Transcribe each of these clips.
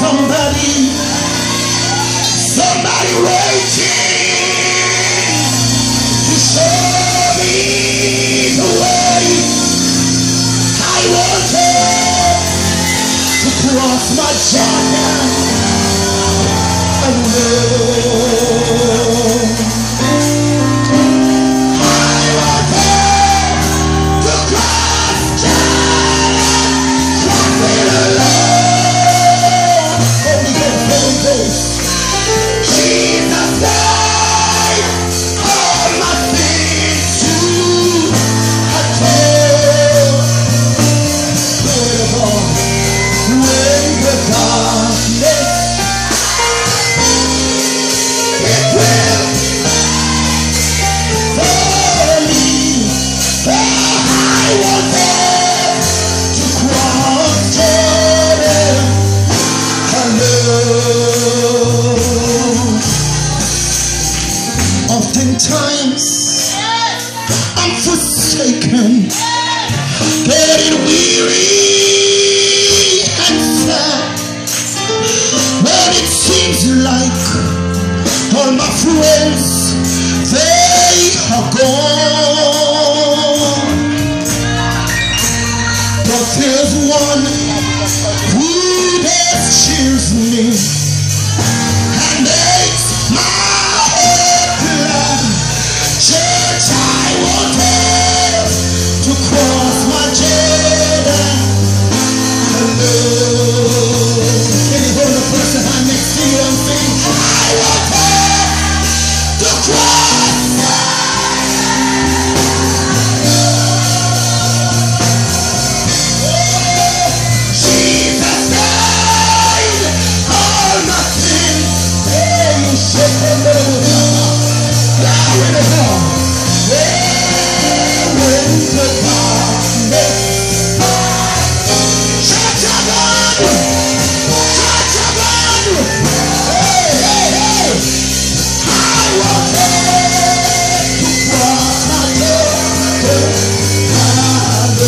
somebody. Somebody raise broken, getting weary and sad. But it seems like all my friends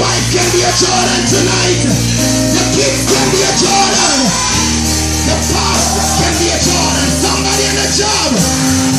wife can be a Jordan tonight. The kids can be a Jordan. The past can be a Jordan. Somebody in the job.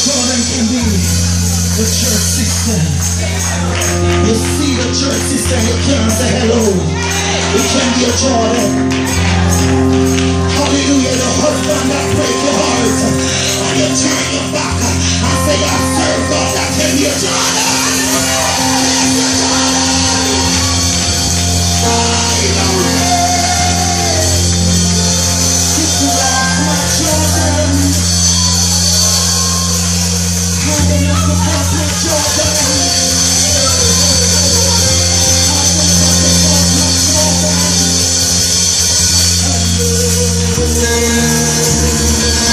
Jordan can be the church sister. You see the church sister it can't say hello. It can be a Jordan. Hallelujah. Deus.